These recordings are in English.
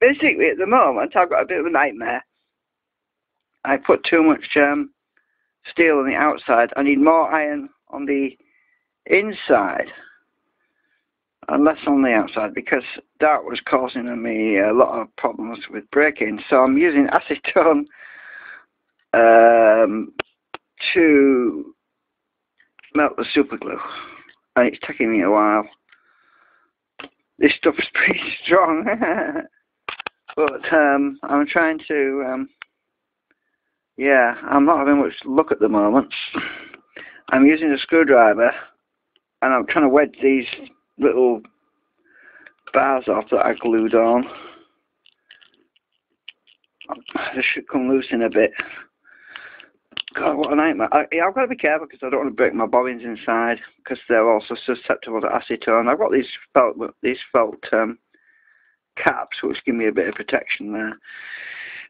basically at the moment I've got a bit of a nightmare. I put too much um, steel on the outside. I need more iron on the inside and less on the outside because that was causing me a lot of problems with breaking. So I'm using acetone um, to melt the super glue and it's taking me a while. This stuff is pretty strong but um, I'm trying to um, yeah I'm not having much luck at the moment. I'm using a screwdriver and I'm trying to wedge these little bars off that I glued on. This should come loose in a bit. God, what a nightmare. I, I've got to be careful because I don't want to break my bobbins inside because they're also susceptible to acetone. I've got these felt these felt um, caps which give me a bit of protection there.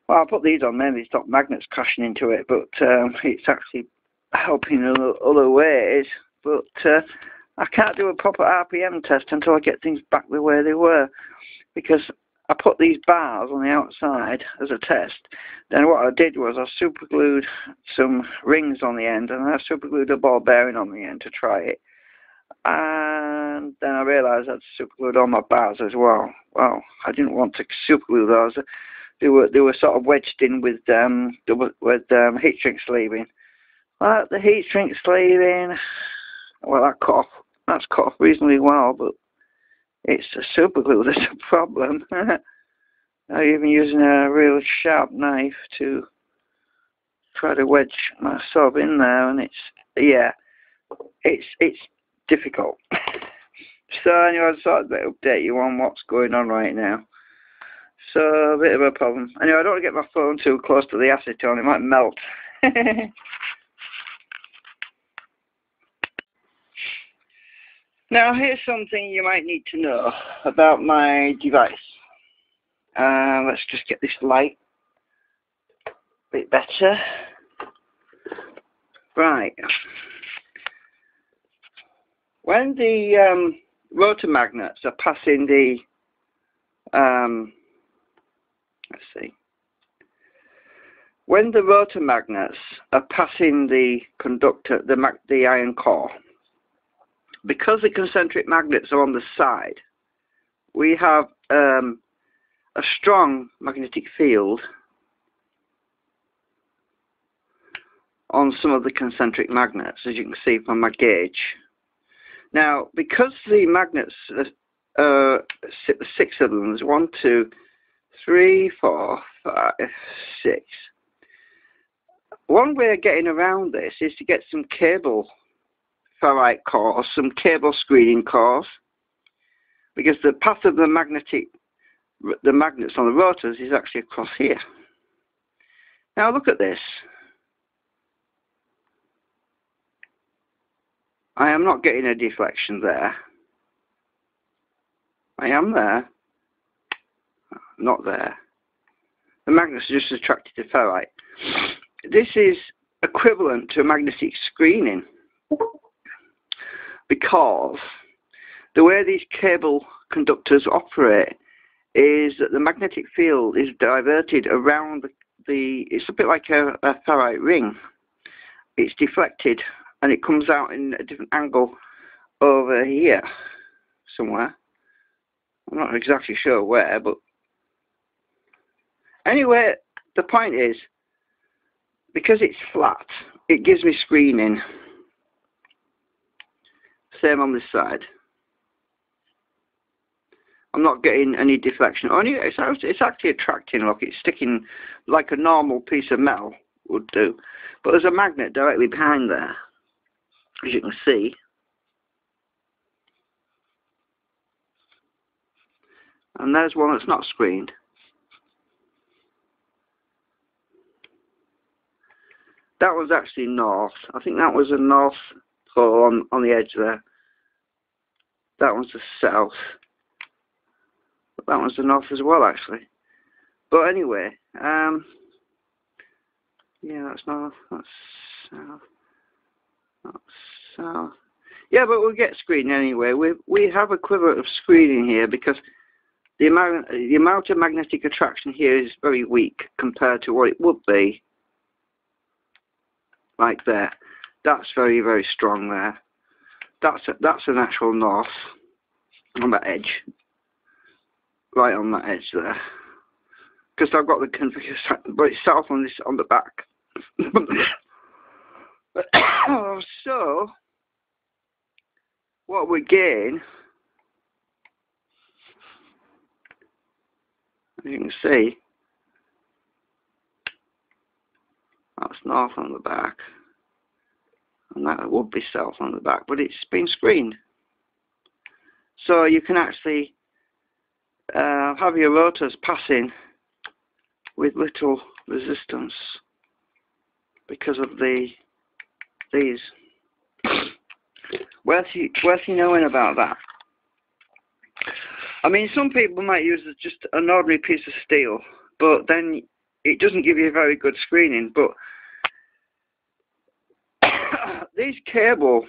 Well, I'll put these on then, these stop magnets crashing into it, but um, it's actually helping in other ways. But uh, I can't do a proper RPM test until I get things back the way they were because I put these bars on the outside as a test. Then what I did was I superglued some rings on the end and I superglued a ball bearing on the end to try it. And then I realised I'd superglued all my bars as well. Well, I didn't want to superglue those. They were they were sort of wedged in with um with um, heat shrink sleeving. Well, the heat shrink sleeving, well, that cut off that's cut off reasonably well, but it's a super glue that's a problem. I'm even using a real sharp knife to try to wedge my sob in there, and it's yeah, it's it's difficult. so anyway, I thought I'd update you on what's going on right now. So a bit of a problem. Anyway, I don't want to get my phone too close to the acetone; it might melt. Now here's something you might need to know about my device. Uh, let's just get this light a bit better. Right. When the um, rotor magnets are passing the, um, let's see, when the rotor magnets are passing the conductor, the, the iron core, because the concentric magnets are on the side, we have um, a strong magnetic field on some of the concentric magnets, as you can see from my gauge. Now, because the magnets, uh, six of them, there's one, two, three, four, five, six. One way of getting around this is to get some cable ferrite cores, some cable screening cores, because the path of the magnetic, the magnets on the rotors is actually across here. Now look at this. I am not getting a deflection there. I am there. Not there. The magnets are just attracted to ferrite. This is equivalent to a magnetic screening because the way these cable conductors operate is that the magnetic field is diverted around the, the it's a bit like a, a ferrite ring. It's deflected and it comes out in a different angle over here somewhere. I'm not exactly sure where, but anyway, the point is because it's flat, it gives me screening same on this side. I'm not getting any deflection. Only it's, it's actually attracting. Look, it's sticking like a normal piece of metal would do. But there's a magnet directly behind there, as you can see. And there's one that's not screened. That was actually north. I think that was a north pole on, on the edge there. That one's the south. That one's the north as well, actually. But anyway, um, yeah, that's north, that's south, that's south. Yeah, but we'll get screening anyway. We we have a quiver of screening here because the amount the amount of magnetic attraction here is very weak compared to what it would be like there. That's very very strong there. That's a, that's an actual north on that edge, right on that edge there. Because I've got the configure, but it's south on this on the back. so what we gain as you can see, that's north on the back, and that would be south on the back, but it's been screened. So you can actually uh, have your rotors passing with little resistance because of the these. Worth you, worth you knowing about that. I mean, some people might use just an ordinary piece of steel, but then it doesn't give you a very good screening. But these cable,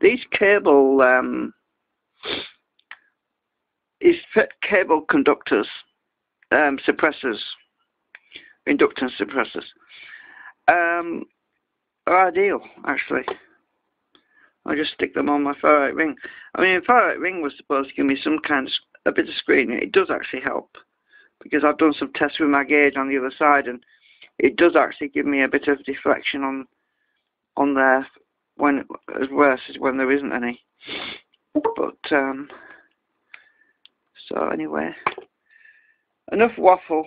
these cable, um, these cable conductors, um, suppressors, inductance suppressors, um, are ideal actually. I just stick them on my ferrite ring. I mean, ferrite ring was supposed to give me some kind of a bit of screening. It does actually help because I've done some tests with my gauge on the other side, and it does actually give me a bit of deflection on on there when as worse as when there isn't any. But um, so anyway, enough waffle.